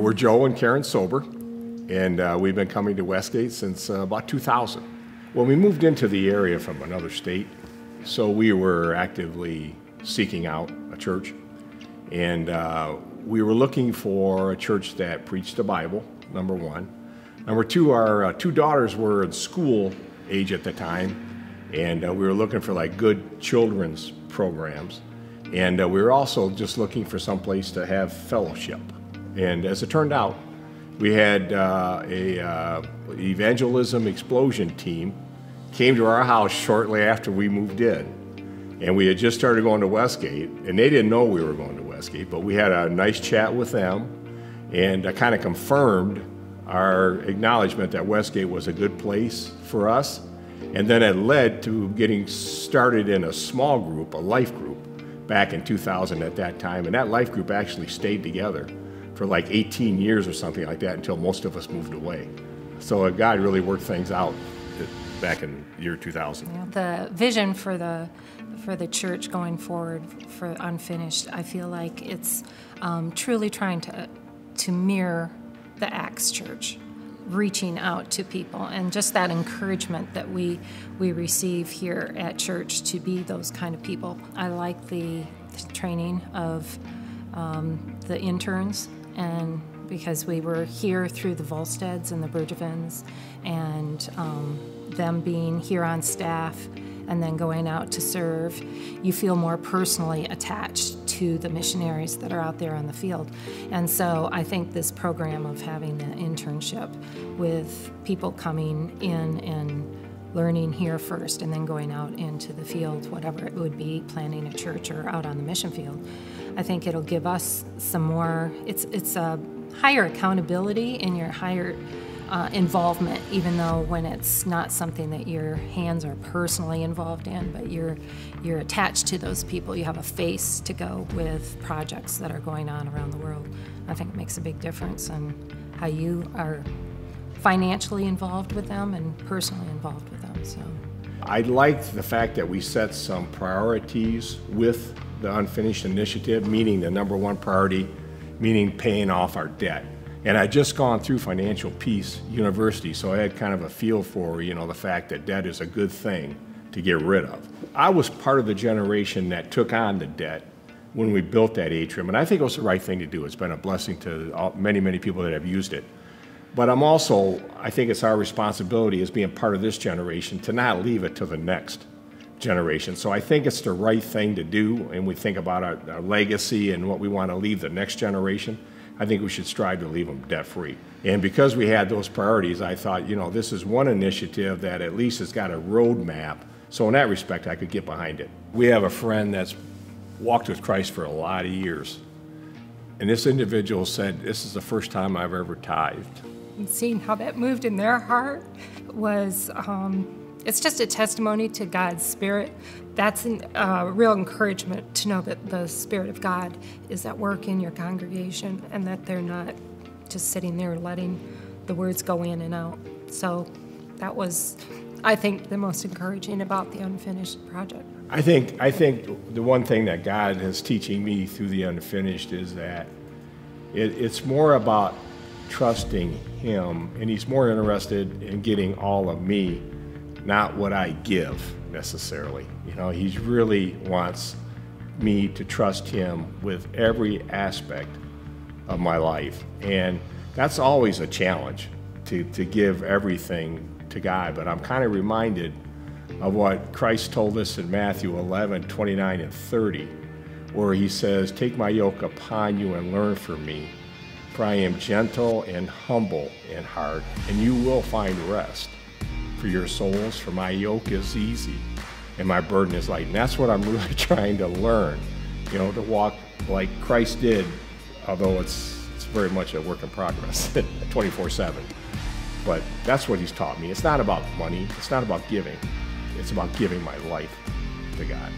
we're Joe and Karen Sober, and uh, we've been coming to Westgate since uh, about 2000. When we moved into the area from another state, so we were actively seeking out a church, and uh, we were looking for a church that preached the Bible, number one. Number two, our uh, two daughters were in school age at the time, and uh, we were looking for like good children's programs. And uh, we were also just looking for some place to have fellowship. And as it turned out, we had uh, a uh, evangelism explosion team came to our house shortly after we moved in. And we had just started going to Westgate, and they didn't know we were going to Westgate, but we had a nice chat with them and uh, kind of confirmed our acknowledgement that Westgate was a good place for us. And then it led to getting started in a small group, a life group, back in 2000 at that time. And that life group actually stayed together for like 18 years or something like that until most of us moved away. So uh, God really worked things out back in year 2000. Yeah, the vision for the for the church going forward for unfinished, I feel like it's um, truly trying to to mirror the Acts Church, reaching out to people, and just that encouragement that we we receive here at church to be those kind of people. I like the, the training of um, the interns and because we were here through the Volsteads and the Bergevins and um, them being here on staff and then going out to serve, you feel more personally attached to the missionaries that are out there in the field. And so I think this program of having the internship with people coming in and learning here first and then going out into the field, whatever it would be, planning a church or out on the mission field. I think it'll give us some more, it's, it's a higher accountability and your higher uh, involvement, even though when it's not something that your hands are personally involved in, but you're you're attached to those people. You have a face to go with projects that are going on around the world. I think it makes a big difference in how you are financially involved with them and personally involved with them. So. I like the fact that we set some priorities with the unfinished initiative, meaning the number one priority, meaning paying off our debt. And I'd just gone through Financial Peace University, so I had kind of a feel for, you know, the fact that debt is a good thing to get rid of. I was part of the generation that took on the debt when we built that atrium, and I think it was the right thing to do. It's been a blessing to all, many, many people that have used it. But I'm also, I think it's our responsibility as being part of this generation to not leave it to the next generation. So I think it's the right thing to do, and we think about our, our legacy and what we want to leave the next generation. I think we should strive to leave them debt free. And because we had those priorities, I thought, you know, this is one initiative that at least has got a roadmap. So, in that respect, I could get behind it. We have a friend that's walked with Christ for a lot of years. And this individual said, This is the first time I've ever tithed. And seeing how that moved in their heart was um, it's just a testimony to God's Spirit. That's a uh, real encouragement to know that the Spirit of God is at work in your congregation and that they're not just sitting there letting the words go in and out. So that was, I think, the most encouraging about the unfinished project. I think, I think the one thing that God is teaching me through the unfinished is that it, it's more about trusting Him, and He's more interested in getting all of me not what I give necessarily. You know, he really wants me to trust him with every aspect of my life. And that's always a challenge to, to give everything to God. But I'm kind of reminded of what Christ told us in Matthew 11, 29 and 30, where he says, Take my yoke upon you and learn from me, for I am gentle and humble in heart, and you will find rest for your souls, for my yoke is easy and my burden is light. And that's what I'm really trying to learn, you know, to walk like Christ did, although it's, it's very much a work in progress 24 7. But that's what he's taught me. It's not about money, it's not about giving, it's about giving my life to God.